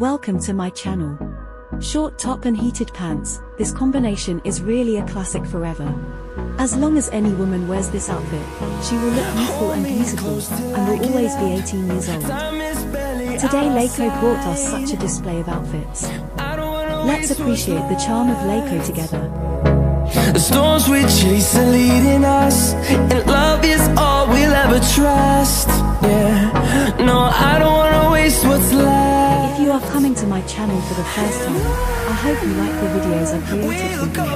Welcome to my channel. Short top and heated pants, this combination is really a classic forever. As long as any woman wears this outfit, she will look youthful and beautiful, and will always be 18 years old. Today Reiko brought us such a display of outfits. Let's appreciate the charm of Reiko together. The storms we chase are leading us And love is all are coming to my channel for the first time, I hope you like the videos I created for you.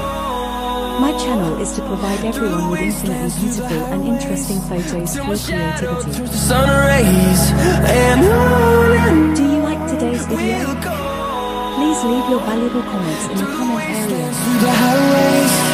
My channel is to provide everyone with infinitely beautiful and interesting photos through creativity. Sun rays and on Do you like today's video? Please leave your valuable comments in the comment area.